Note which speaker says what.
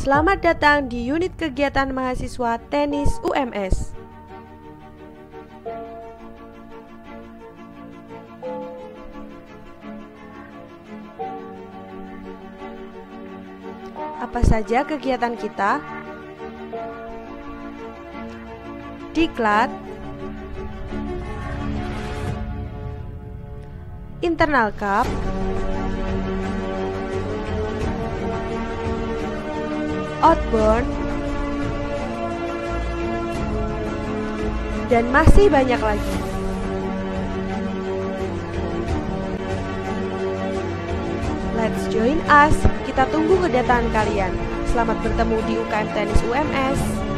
Speaker 1: Selamat datang di unit kegiatan mahasiswa tenis UMS. Apa saja kegiatan kita? Diklat Internal Cup outbound, dan masih banyak lagi. Let's join us, kita tunggu kedatangan kalian. Selamat bertemu di UKM Tenis UMS.